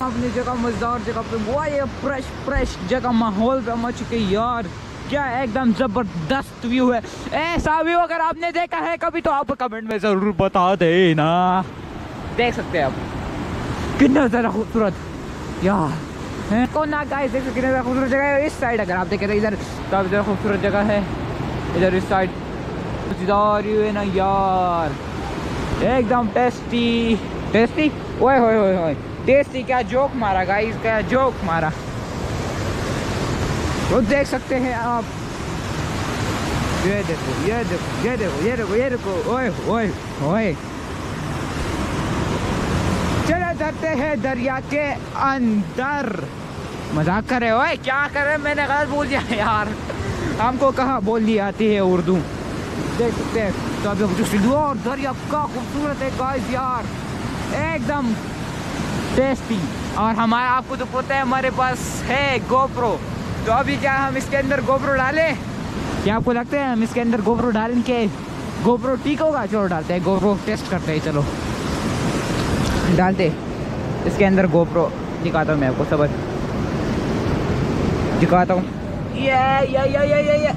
अपनी जगह मज़ेदार जगह पे, वो ये फ्रेश फ्रेश जगह, माहौल पे मच चुके यार, क्या एकदम ज़बरदस्त व्यू है। ऐसा व्यू अगर आपने देखा है कभी तो आप कमेंट में ज़रूर बता देना। देख सकते हैं आप। कितना ज़्यादा खूबसूरत। यार, है? कौन ना गाइस देख सकते कितना ज़्यादा खूबसूरत जगह है। इस साइड अगर आप देखें तो इधर काफ़ी ज़्यादा खूबसूरत जगह है। इधर इस साइड मज़ेदार व्यू है ना यार। एकदम टेस्टी टेस्टी ओए, होए होए होए। टेस्टी क्या जोक मारा गाइस क्या जोक मारा? तो देख सकते हैं आप। ये देखो ये देखो ये देखो ये देखो ये देखो, ओए ओए ओए। चले जाते हैं दरिया के अंदर। मज़ाक कर रहे ओए, क्या कर रहे मैंने गलत बोल दिया यार। हमको कहाँ बोलनी आती है उर्दू? देख सकते हैं। तो अभी और दरिया का खूबसूरत है गाइस यार। एकदम टेस्टी और हमारा आपको तो पता है, हमारे पास है गोप्रो तो अभी क्या हम इसके अंदर गोप्रो डालें? क्या आपको लगता है हम इसके अंदर गोप्रो डालें के गोप्रो ठीक होगा? चलो डालते हैं गोप्रो टेस्ट करते हैं, चलो. डालते इसके अंदर गोप्रो दिखाता हूँ मैं आपको, सब दिखाता हूँ. ये ये ये ये ये ये.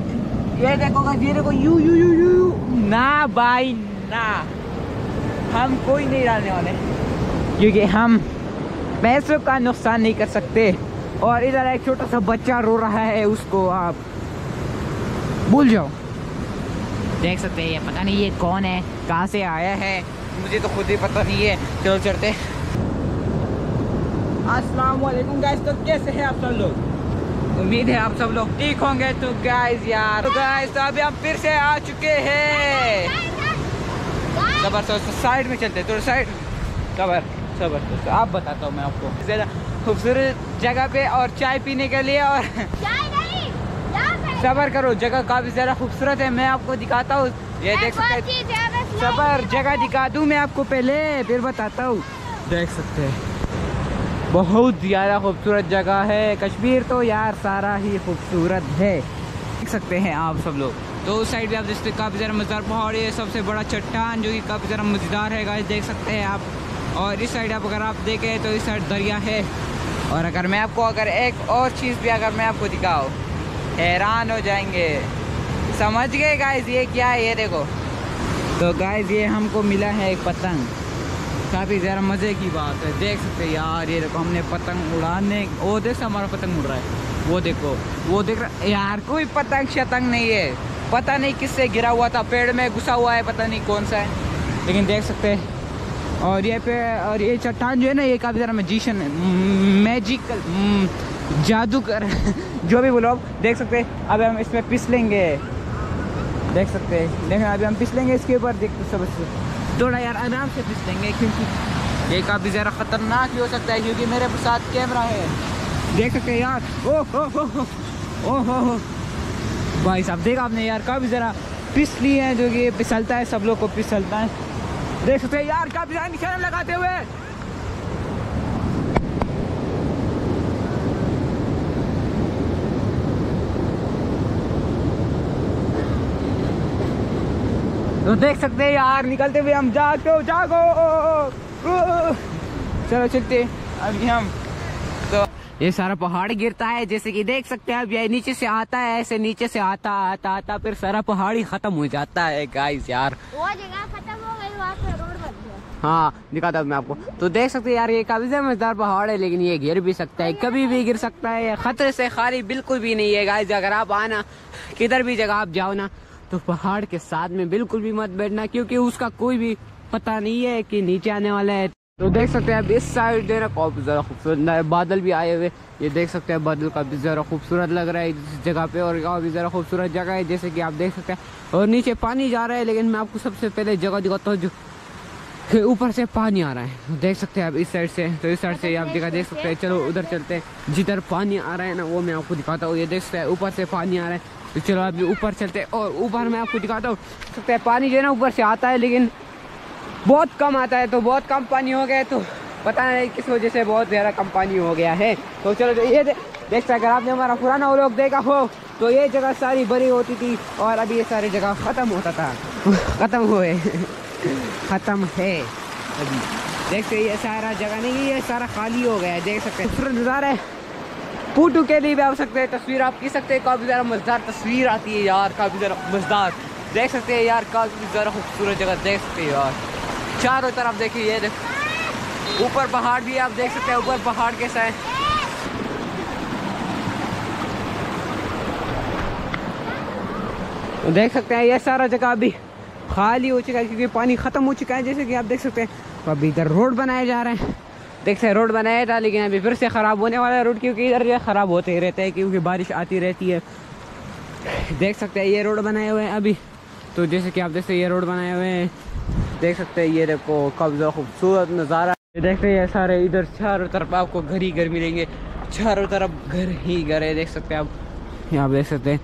देखो देखो, यू यू यू यू. ना भाई, ना. हम कोई नहीं डालने वाले. क्योंकि हम पैसों का नुकसान नहीं कर सकते। और इधर एक छोटा सा बच्चा रो रहा है उसको आप भूल जाओ। देख सकते हैं ये पता नहीं ये कौन है कहाँ से आया है मुझे तो खुद ही पता नहीं है। चलो चलते अस्सलाम वालेकुम गाइस तो कैसे हैं आप सब लोग? उम्मीद है आप सब लोग ठीक होंगे। तो गाइस यार तो गाइस तो अभी हम फिर से आ चुके हैं। ज़बरदस्त साइड में चलते थोड़ा साइड कबर ज़बरदस्त। आप बताता हूँ मैं आपको। ज़्यादा खूबसूरत जगह पे और चाय पीने के लिए और सबर करो जगह काफ़ी ज़्यादा खूबसूरत है मैं आपको दिखाता हूँ। ये देख सकते हैं। सबर जगह दिखा दूँ मैं आपको पहले फिर बताता हूँ। देख सकते हैं। बहुत ज़्यादा खूबसूरत जगह है। कश्मीर तो यार सारा ही खूबसूरत है। देख सकते हैं आप सब लोग। तो उस साइड भी आप देखते काफ़ी ज़्यादा मज़ेदार पहाड़ है। सबसे बड़ा चट्टान जो कि काफ़ी ज़्यादा मज़ेदार है गाइस देख सकते हैं आप। और इस साइड आप अगर आप देखें तो इस साइड दरिया है। और अगर मैं आपको अगर एक और चीज़ भी अगर मैं आपको दिखाऊँ, हैरान हो जाएँगे। समझ गए गाइस ये क्या है? ये देखो। तो गाइस ये हमको मिला है एक पतंग। काफ़ी ज़्यादा मज़े की बात है। देख सकते यार, ये देखो, हमने पतंग उड़ाने, वो देख हमारा पतंग उड़ रहा है। वो देखो, वो देख रहा यार, कोई पतंग शतंग नहीं है। पता नहीं किससे गिरा हुआ था, पेड़ में घुसा हुआ है, पता नहीं कौन सा है। लेकिन देख सकते हैं और ये पे, और ये चट्टान जो है ना, ये काफ़ी ज़्यादा मैजिशियन है। मैजिकल जादूगर जो भी बोलो आप, देख सकते हैं, अब हम इसमें पिस लेंगे। देख सकते हैं लेकिन अभी हम पिस लेंगे इसके ऊपर देख सब थोड़ा यार आराम से पिस लेंगे, क्योंकि ये काफ़ी ज़्यादा ख़तरनाक भी हो सकता है, क्योंकि मेरे साथ कैमरा है। देख सकते हैं यार, ओह हो हो हो ओह हो हो भाई साहब, देखा आपने यार, काफ़ी ज़रा पिस लिए हैं, जो कि पिसलता है, सब लोग को पिसलता है। देख सकते हैं यार काफ़ी ज़्यादा निशाना लगाते हुए। तो देख सकते हैं यार, निकलते हुए हम जागो जागो। चलो चलते अभी हम तो ये सारा पहाड़ गिरता है, जैसे कि देख सकते हैं अब ये नीचे से आता है, ऐसे नीचे से आता आता आता, फिर सारा पहाड़ ही खत्म हो जाता है गाइस यार खत्म हो गई वहाँ पे रोड बन गया हाँ दिखाता हूँ मैं आपको। तो देख सकते हैं यार, ये काफ़ी मज़ेदार पहाड़ है, लेकिन ये गिर भी सकता है, कभी भी गिर सकता है खतरे से खाली बिल्कुल भी नहीं है गाइस अगर आप आना, किधर भी जगह आप जाओ ना तो पहाड़ के साथ में बिल्कुल भी मत बैठना, क्योंकि उसका कोई भी पता नहीं है कि नीचे आने वाला है। तो देख सकते हैं, अब इस साइड जो है ना, काफ़ी ज़्यादा खूबसूरत बादल भी आए हुए। ये देख सकते हैं, बादल काफ़ी ज़्यादा खूबसूरत लग रहा है इस जगह पे, और काफ़ी ज़्यादा खूबसूरत जगह है, जैसे कि आप देख सकते हैं। और नीचे पानी जा रहा है, लेकिन मैं आपको सबसे पहले जगह दिखाता हूँ, जो ऊपर से पानी आ रहा है। देख सकते हैं आप इस साइड से तो इस साइड से आप जगह देख सकते हैं। चलो, उधर चलते हैं। जिधर पानी आ रहा है ना, वो मैं आपको दिखाता हूँ। ये देख सकते हैं, ऊपर से पानी आ रहा है। तो चलो अभी ऊपर चलते हैं। और ऊपर मैं आपको दिखाता हूँ। सकते हैं, पानी जो है ना, ऊपर से आता है, लेकिन बहुत कम आता है। तो बहुत कम पानी हो गया है तो पता नहीं किस वजह से बहुत ज़्यादा कम पानी हो गया है। तो चलो जो ये देख सकते अगर आपने हमारा पुराना वो लोग देखा हो तो ये जगह सारी बड़ी होती थी और अभी ये सारी जगह ख़त्म होता था। ख़त्म हुए। ख़त्म है। अभी। देखते ये सारा जगह नहीं, ये सारा खाली हो गया है, देख सकते हैं। नज़ारा है। फ़ोटो के लिए भी आ सकते हैं, तस्वीर आप खींच सकते हैं। काफ़ी ज़्यादा मज़ेदार तस्वीर आती है यार, काफ़ी ज़्यादा मज़ेदार। देख सकते हैं यार, काफ़ी ज़्यादा खूबसूरत जगह, देख सकते हैं यार। चारों तरफ़ देखिए, ये देख। ऊपर पहाड़ भी आप देख सकते हैं, ऊपर पहाड़ कैसा है। देख सकते हैं, ये सारा जगह अभी खाली हो चुका है क्योंकि पानी ख़त्म हो चुका है, जैसे कि आप देख सकते हैं। तो अभी इधर रोड बनाए जा रहे हैं। देख सकते हैं, रोड बनाया था लेकिन अभी फिर से ख़राब होने वाला है रोड क्योंकि इधर जो ख़राब होते ही रहते हैं क्योंकि बारिश आती रहती है। देख सकते हैं, ये रोड बनाए हुए हैं अभी। तो जैसे कि आप देख सकते ये रोड बनाए हुए हैं। देख सकते हैं, ये देखो कब्जा, खूबसूरत नज़ारा। देखते हैं सारे इधर चारों तरफ़ आपको घर ही घर मिलेंगे। चारों तरफ़ घर ही घर है, देख सकते हैं आप। यहाँ देख सकते हैं,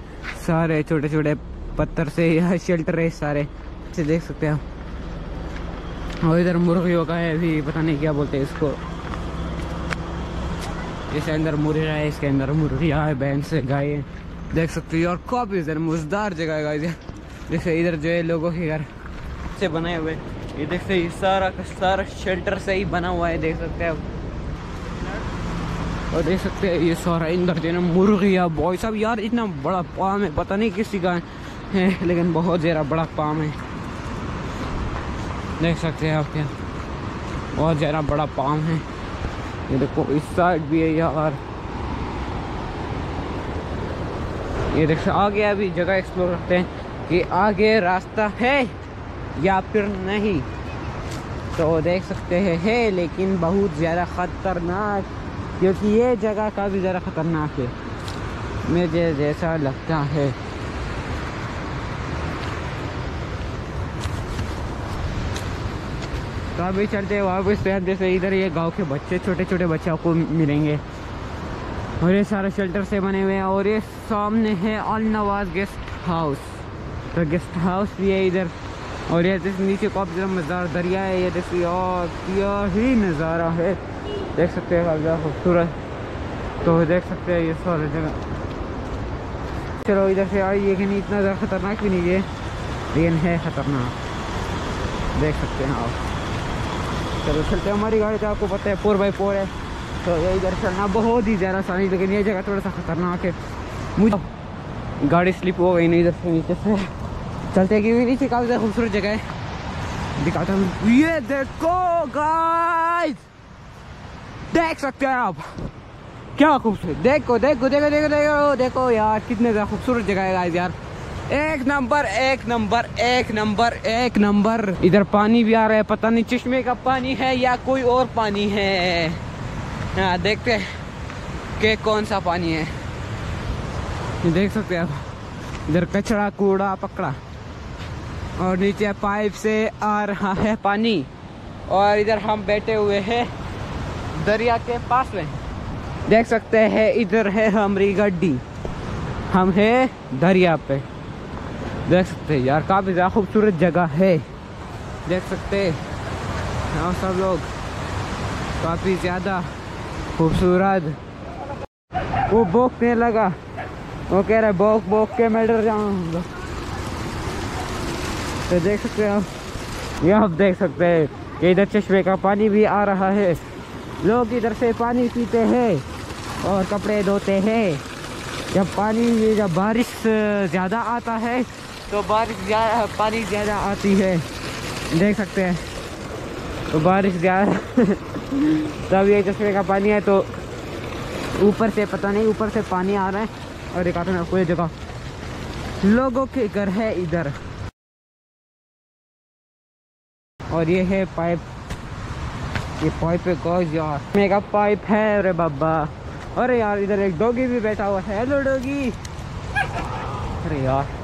सारे छोटे छोटे पत्थर से यह शेल्टर है सारे। से देख सकते हैं आप। और इधर मुर्गियों का है, अभी पता नहीं क्या बोलते हैं इसको। इसके अंदर मुर्गा है, इसके अंदर मुर्गिया है बैन से गाय है। देख सकते हो, और काफ़ी ज़रा मज़ेदार जगह है गाइस जैसे इधर जो है लोगों के घर से बनाए हुए। ये देख सकते सारा का सारा शेल्टर से ही बना हुआ है, देख सकते हैं आप। और देख सकते हैं, ये सारा इंदर जो है मुर्गिया बॉय साहब यार इतना बड़ा पाम है, पता नहीं किसी का है, लेकिन बहुत ज़रा बड़ा पाम है। देख सकते हैं आप यहाँ। बहुत ज़्यादा बड़ा पाम है। ये देखो, इस साइड भी है यार। ये देख आगे अभी जगह एक्सप्लोर करते हैं कि आगे रास्ता है या फिर नहीं। तो देख सकते हैं, है, लेकिन बहुत ज़्यादा ख़तरनाक, क्योंकि ये जगह काफ़ी ज़्यादा ख़तरनाक है। मुझे जैसा लगता है। तो अभी चलते हैं वापस पे। जैसे इधर ये गाँव के बच्चे छोटे छोटे बच्चों को मिलेंगे। और ये सारे शेल्टर से बने हुए हैं और ये सामने है अल नवाज़ गेस्ट हाउस तो गेस्ट हाउस भी है इधर। और ये जैसे नीचे काफ़ी ज़्यादा मज़ेदार दरिया है, ये देखिए और क्या ही नज़ारा है। देख सकते हैं काफ़ी ज़्यादा खूबसूरत। तो देख सकते हैं ये सारे जगह। चलो इधर से आई लेकिन इतना ज़्यादा ख़तरनाक भी नहीं है, लेकिन है ख़तरनाक। देख सकते हैं आप। चलो चलते हैं, हमारी गाड़ी तो आपको पता है फोर बाई फोर है। तो ये इधर चलना बहुत ही ज़्यादा आसानी लेकिन ये जगह थोड़ा सा ख़तरनाक है। मुझे गाड़ी स्लिप हो गई नहीं इधर से नीचे से। चलते क्योंकि नीचे, काफ़ी खूबसूरत जगह है। दिखाता हूँ। ये देखो गाइस देख सकते हैं आप। क्या खूबसूरत। देखो देखो देखो देखो देखो देखो, यार, कितने ज़्यादा खूबसूरत जगह है गाइस यार। एक नंबर एक नंबर एक नंबर एक नंबर। इधर पानी भी आ रहा है, पता नहीं चश्मे का पानी है या कोई और पानी है। हाँ देखते हैं कि कौन सा पानी है। ये देख सकते हैं आप। इधर कचरा, कूड़ा, पकड़ा। और नीचे पाइप से आ रहा है पानी। और इधर हम बैठे हुए हैं दरिया के पास में। देख सकते हैं, इधर है हमारी गड्डी। हम है दरिया पे। देख सकते हैं यार, काफ़ी ज़्यादा खूबसूरत जगह है। देख सकते हैं। हाँ सब लोग काफ़ी ज़्यादा खूबसूरत। वो बोकने लगा। वो कह रहा है, बोक बोक के मैं डर जाऊँगा तो देख सकते हैं आप। ये आप देख सकते हैं कि इधर चश्मे का पानी भी आ रहा है। लोग इधर से पानी पीते हैं और कपड़े धोते हैं। जब पानी, जब बारिश ज़्यादा आता है तो बारिश ज़्यादा पानी ज़्यादा आती है। देख सकते हैं। तो बारिश ज़्यादा तब ये चश्मे का पानी है तो ऊपर से पता नहीं, ऊपर से पानी आ रहा है और हैं आपको ये जगह। लोगों के घर है इधर। और ये है पाइप। ये पाइप है गॉज यार, मेगा पाइप है अरे बाबा। अरे यार, इधर एक डॉगी भी बैठा हुआ है। Hello doggy. अरे यार।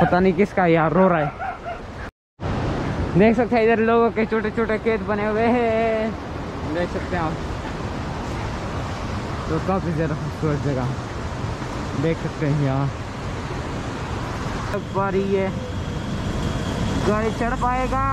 पता नहीं किसका यार, रो रहा है। देख सकते हैं इधर लोगों के छोटे छोटे खेत बने हुए हैं। देख सकते हैं आप। तो काफ़ी ज़्यादा खूबसूरत जगह। देख सकते हैं यार। रही है। गाड़ी चढ़ पाएगा।